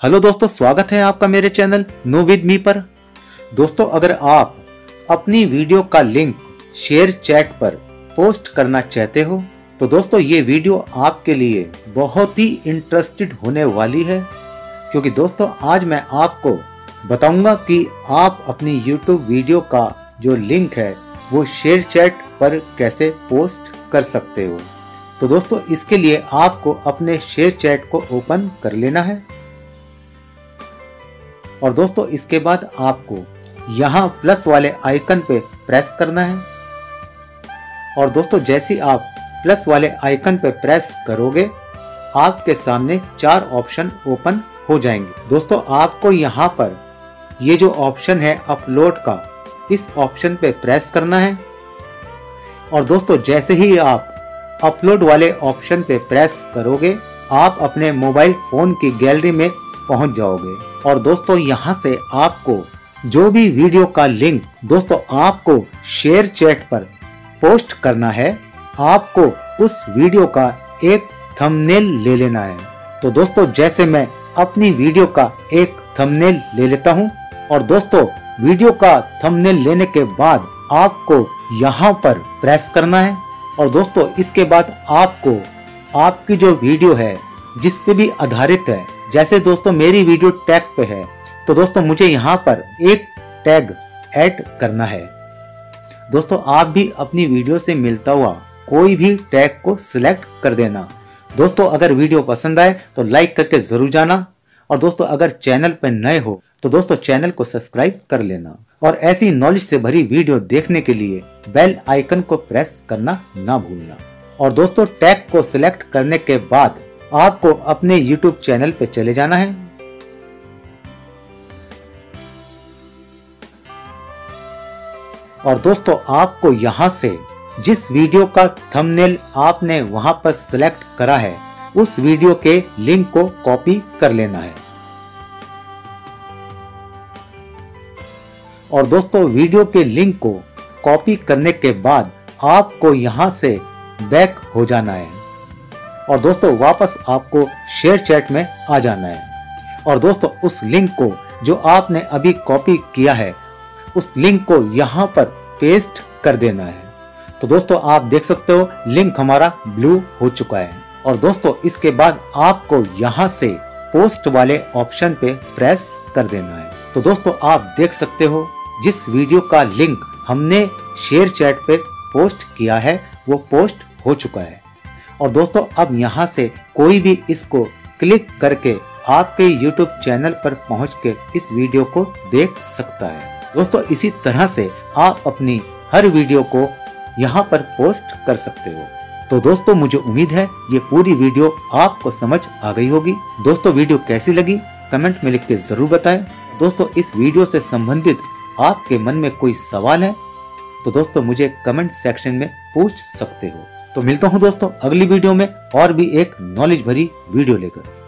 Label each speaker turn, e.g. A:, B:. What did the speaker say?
A: Hello दोस्तों, स्वागत है आपका मेरे चैनल नो विद मी पर। दोस्तों, अगर आप अपनी वीडियो का लिंक शेयर चैट पर पोस्ट करना चाहते हो तो दोस्तों, ये वीडियो आपके लिए बहुत ही इंटरेस्टेड होने वाली है। क्योंकि दोस्तों, आज मैं आपको बताऊँगा कि आप अपनी YouTube वीडियो का जो लिंक है, वो शेयर चैट पर कैसे पोस्ट कर सकते हो। तो दोस्तों, इसके लिए आपको अपने शेयर चैट को ओपन कर लेना है। और दोस्तों, इसके बाद आपको यहाँ प्लस वाले आइकन पे प्रेस करना है। और दोस्तों, जैसे आप प्लस वाले आइकन पे प्रेस करोगे, आपके सामने चार ऑप्शन ओपन हो जाएँगे। दोस्तों, आपको यहाँ पर ये जो ऑप्शन है अपलोड का, इस ऑप्शन पे प्रेस करना है। और दोस्तों, जैसे ही आप अपलोड वाले ऑप्शन पे प्रेस करोगे, आप अपने मोबाइल फ़ोन की गैलरी में पहुँच जाओगे। और दोस्तों, यहाँ से आपको जो भी वीडियो का लिंक दोस्तों, आपको शेयर चैट पर पोस्ट करना है, आपको उस वीडियो का एक थंबनेल ले लेना है। तो दोस्तों, जैसे मैं अपनी वीडियो का एक थंबनेल ले लेता हूँ, और दोस्तों, वीडियो का थंबनेल लेने के बाद आपको यहाँ पर प्रेस करना है, और दोस्तों, इसके बाद आपको, आपकी जो वीडियो है, जिस पे भी आधारित है जैसे दोस्तों मेरी वीडियो टैग पे है तो दोस्तों मुझे यहाँ पर एक टैग ऐड करना है। दोस्तों आप भी अपनी वीडियो से मिलता हुआ कोई भी टैग को सिलेक्ट कर देना। दोस्तों अगर वीडियो पसंद आए तो लाइक करके ज़रूर जाना। और दोस्तों अगर चैनल पर नए हो तो दोस्तों चैनल को सब्सक्राइब कर लेना। और ऐसी नॉलेज से भरी वीडियो देखने के लिए बेल आइकन को प्रेस करना ना भूलना। और दोस्तों टैग को सिलेक्ट करने के बाद आपको अपने YouTube चैनल पर चले जाना है। और दोस्तों, आपको यहाँ से जिस वीडियो का थंबनेल आपने वहाँ पर सिलेक्ट करा है, उस वीडियो के लिंक को कॉपी कर लेना है। और दोस्तों, वीडियो के लिंक को कॉपी करने के बाद आपको यहाँ से बैक हो जाना है। और दोस्तों, वापस आपको शेयर चैट में आ जाना है। और दोस्तों, उस लिंक को जो आपने अभी कॉपी किया है, उस लिंक को यहाँ पर पेस्ट कर देना है। तो दोस्तों, आप देख सकते हो लिंक हमारा ब्लू हो चुका है। और दोस्तों, इसके बाद आपको यहाँ से पोस्ट वाले ऑप्शन पे प्रेस कर देना है। तो दोस्तों, आप देख सकते हो, जिस वीडियो का लिंक हमने शेयर चैट पे पोस्ट किया है, वो पोस्ट हो चुका है। और दोस्तों, अब यहाँ से कोई भी इसको क्लिक करके आपके YouTube चैनल पर पहुँच के इस वीडियो को देख सकता है। दोस्तों, इसी तरह से आप अपनी हर वीडियो को यहाँ पर पोस्ट कर सकते हो। तो दोस्तों, मुझे उम्मीद है ये पूरी वीडियो आपको समझ आ गई होगी। दोस्तों, वीडियो कैसी लगी, कमेंट में लिख के ज़रूर बताएँ। दोस्तों, इस वीडियो से संबंधित आपके मन में कोई सवाल है तो दोस्तों, मुझे कमेंट सेक्शन में पूछ सकते हो। तो मिलता हूँ दोस्तों अगली वीडियो में और भी एक नॉलेज भरी वीडियो लेकर।